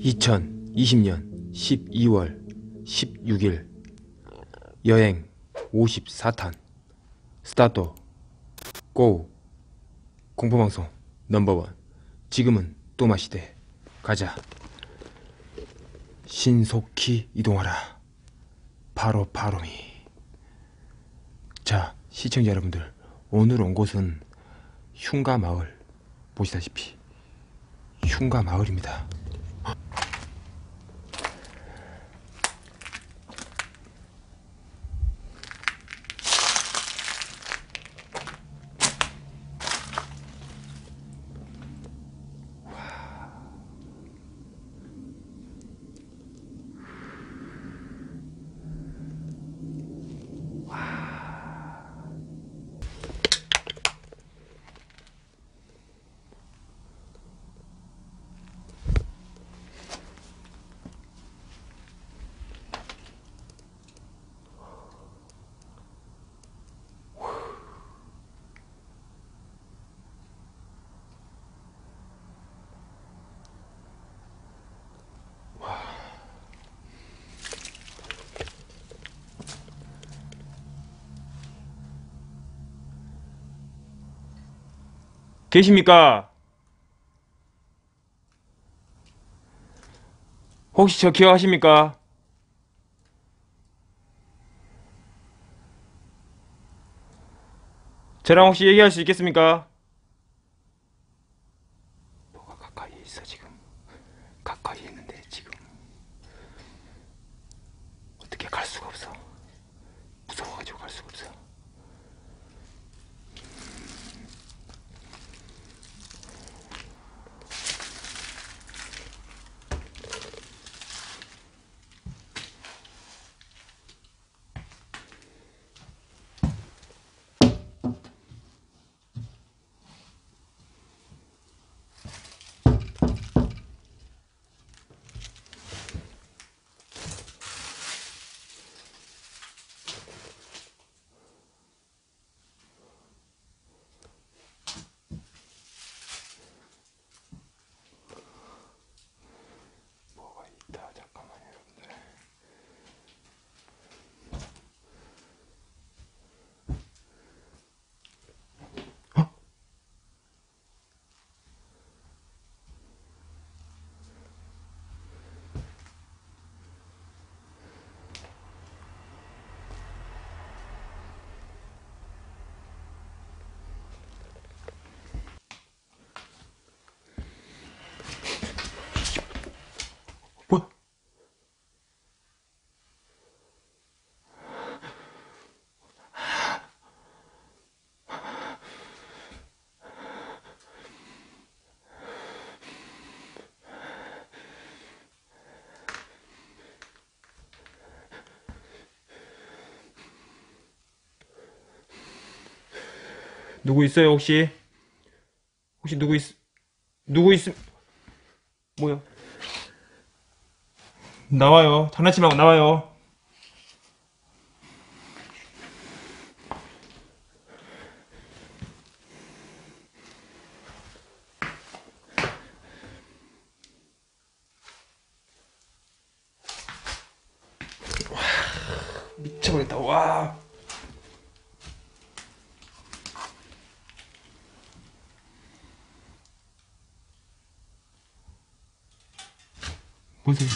(2020년 12월 16일) 여행 54탄. 스타트. 고. 공포방송 넘버원. 지금은 또마 시대. 가자. 신속히 이동하라. 바로 바로미 자 시청자 여러분들 오늘 온 곳은 흉가 마을. 보시다시피 흉가 마을입니다 계십니까? 혹시 저 기억하십니까? 저랑 혹시 얘기할 수 있겠습니까? 뭐가 가까이 있어 지금 가까이 있는데 지금 어떻게 갈 수가 없어 무서워가지고 갈 수가 없어 뭐가 있다 잠깐만요 여러분들 어? 뭐야? 누구 있어요 혹시? 혹시 누구 있 누구 있음 뭐야? 나와요. 장난치 말고 나와요. 와, 미쳐버렸다. 와. 보세요.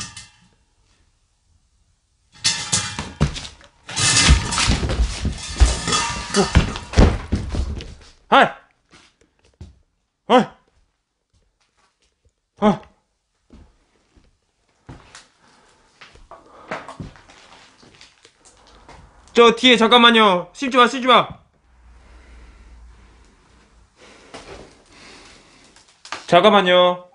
하이! 하이! 아! 저 뒤에 잠깐만요. 씹지 마, 씹지 마. 잠깐만요.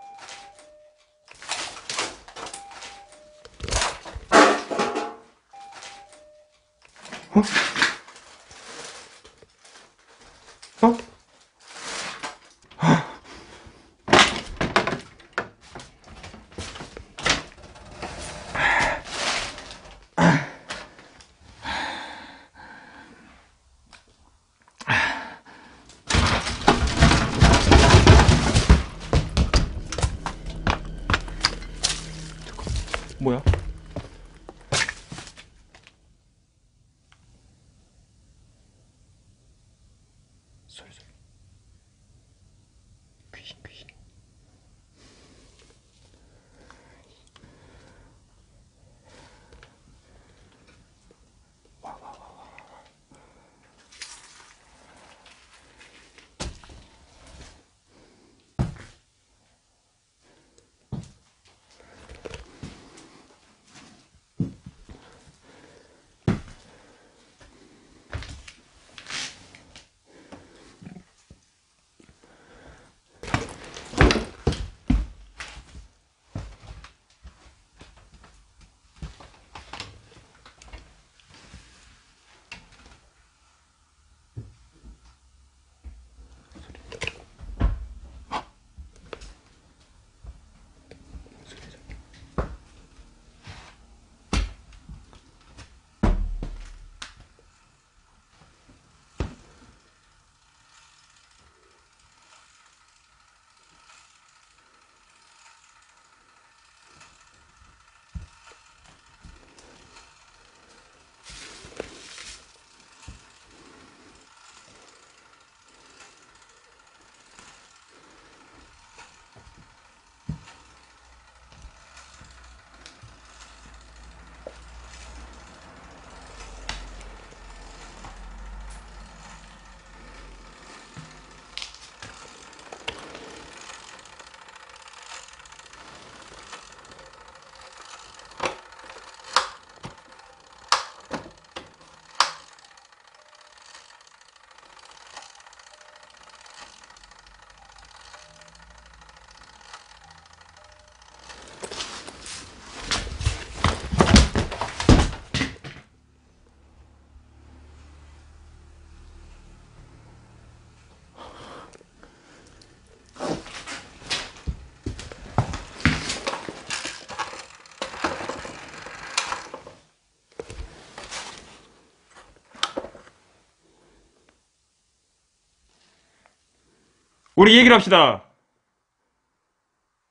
우리 얘기를 합시다.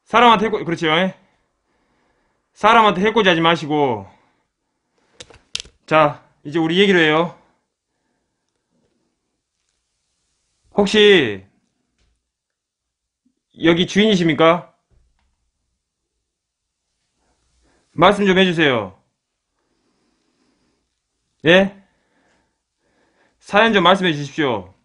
사람한테 해코, 그렇지요. 예? 사람한테 해코지 하지 마시고. 자, 이제 우리 얘기를 해요. 혹시, 여기 주인이십니까? 말씀 좀 해주세요. 예? 사연 좀 말씀해 주십시오.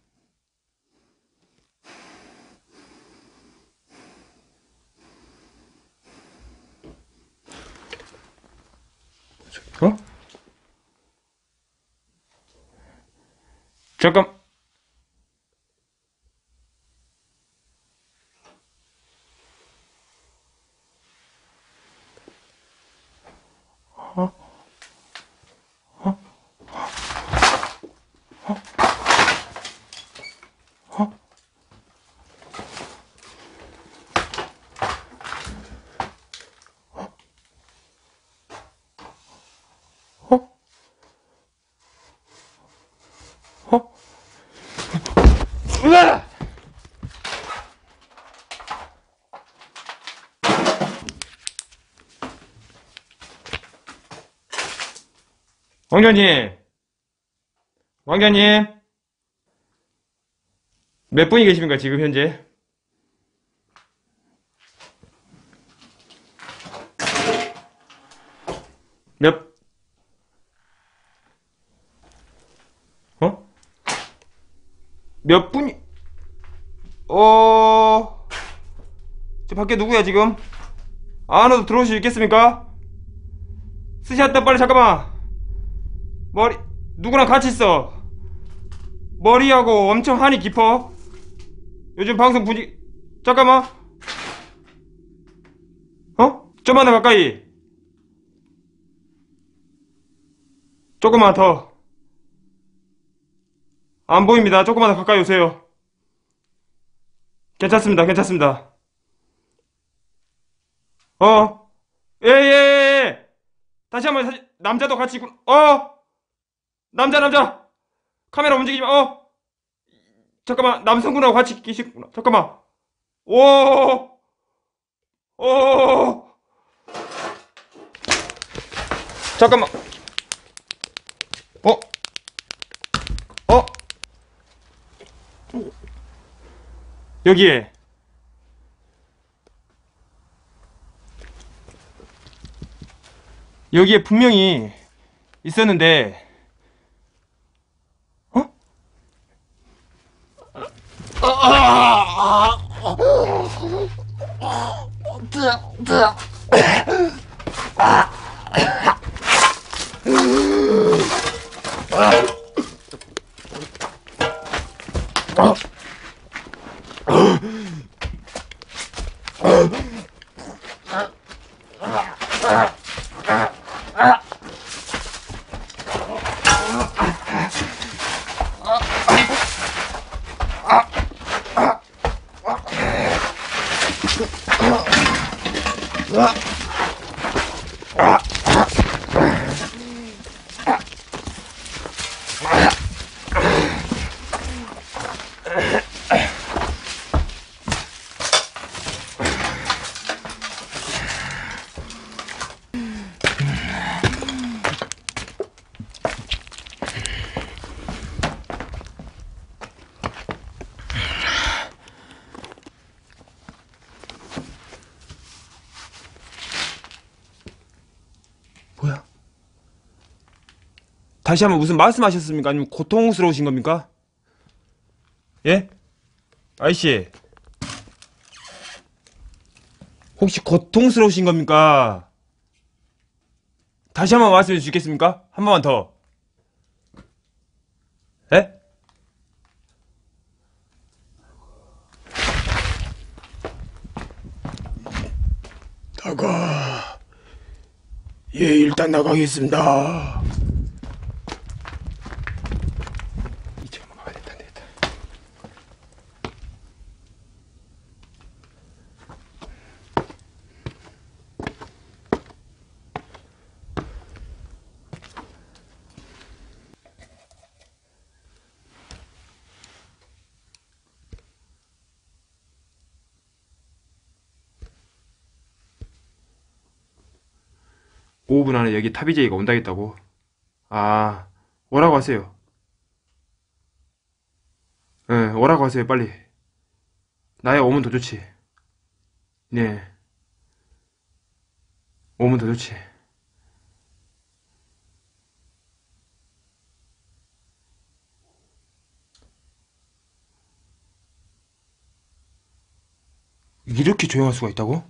어? 잠깐. 으아! 왕자님, 왕자님, 몇 분이 계십니까, 지금 현재? 몇, 어? 몇 분이, 어, 저 밖에 누구야, 지금? 안으로 들어올 수 있겠습니까? 스샷다 빨리 잠깐만. 머리, 누구랑 같이 있어? 머리하고 엄청 한이 깊어? 요즘 방송 분위기, 잠깐만. 어? 좀만 더 가까이. 조금만 더. 안 보입니다. 조금만 더 가까이 오세요. 괜찮습니다. 괜찮습니다. 어? 예, 예, 예, 예. 다시 한 번, 다시, 남자도 같이 있군. 어? 남자, 남자! 카메라 움직이지 마, 어? 잠깐만, 남성분하고 같이 계시구나. 잠깐만. 오! 오! 잠깐만. 어? 어? 여기에. 여기에 분명히 있었는데, 어? 뭐야? 다시 한번 무슨 말씀하셨습니까? 아니면 고통스러우신 겁니까? 예? 아이씨. 혹시 고통스러우신 겁니까? 다시 한번 말씀해 주시겠습니까? 한 번만 더. 예? 나가. 예, 일단 나가겠습니다. 5분 안에 여기 타비제이가 온다겠다고. 아, 오라고 하세요. 예, 네, 오라고 하세요, 빨리. 나야 오면 더 좋지. 네. 오면 더 좋지. 이렇게 조용할 수가 있다고?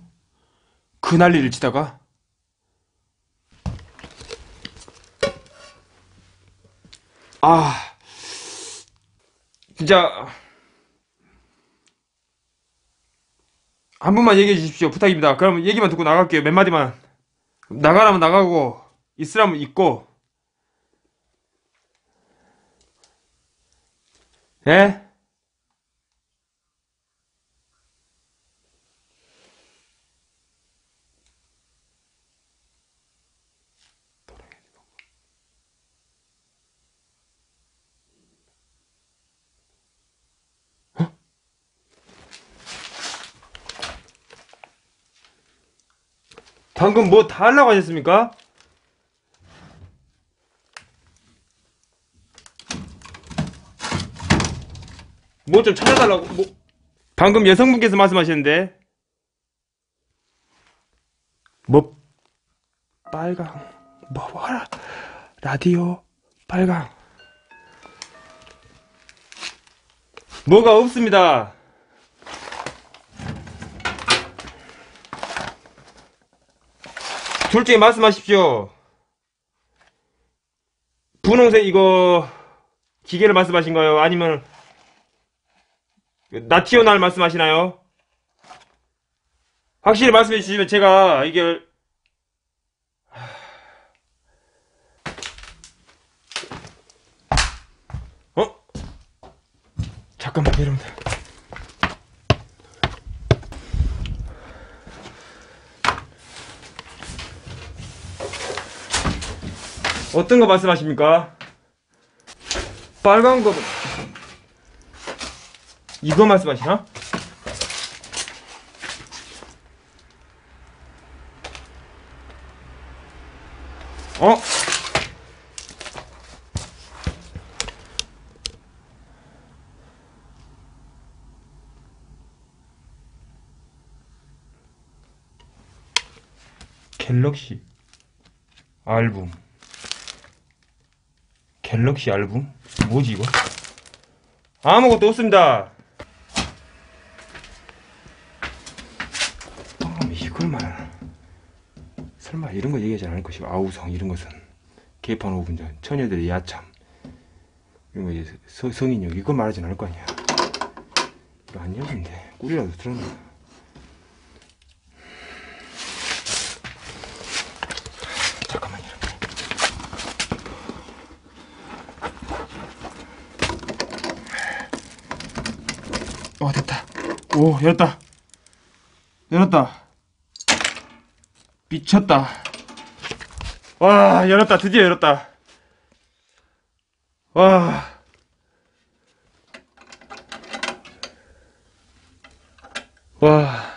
그 난리를 치다가? 아, 진짜 한 분만 얘기해 주십시오. 부탁입니다. 그럼 얘기만 듣고 나갈게요. 몇 마디만. 나가라면 나가고 있으라면 있고. 예? 방금 뭐 다 하려고 하셨습니까? 뭐 좀 찾아달라고 뭐. 방금 여성분께서 말씀하셨는데. 뭐 빨강 뭐 뭐라. 라디오 빨강. 뭐가 없습니다 둘 중에 말씀하십시오. 분홍색 이거 기계를 말씀하신 거예요? 아니면 나티오날 말씀하시나요? 확실히 말씀해 주시면 제가 이게 어? 잠깐만 여러분들 어떤 거 말씀하십니까? 빨간 거 이거 말씀하시나? 어? 갤럭시 앨범 갤럭시 앨범? 뭐지 이거? 아무것도 없습니다. 아, 이걸 말 설마 이런 거 얘기하지 않을 것이고 아우성 이런 것은. 개판 5분 전 처녀들의 야참. 이런 거 이제 서, 성인욕 이거 말하진 않을 거 아니야. 이거 안 열린데 꿀이라도 들었나 잠깐만요 와 됐다 오 열었다. 열었다. 미쳤다. 와 열었다. 드디어 열었다. 와. 와.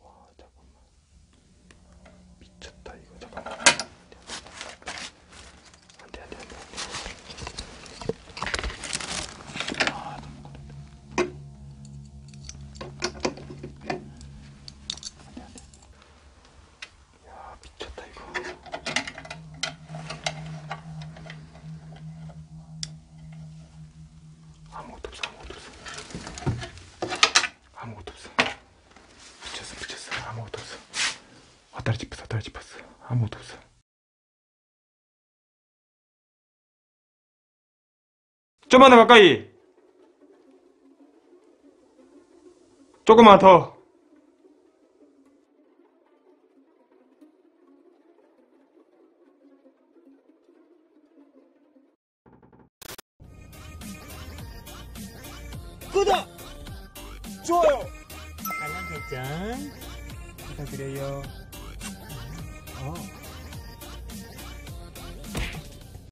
와, 잠깐만. 미쳤다, 이거. 잠깐만. 안 돼, 안 돼, 안 돼. 아, 너무 고된다. 안 돼, 안 돼. 야, 미쳤다, 이거. 아무것도 없어 아무것도 없어 아무것도 없어 미쳤어 미쳤어 아무것도 없어 왔다리 짚었어 왔다리 짚었어 아무것도 없어 좀만 더 가까이 조금만 더 구독! 좋아요! 알람 설정 부탁드려요. 어.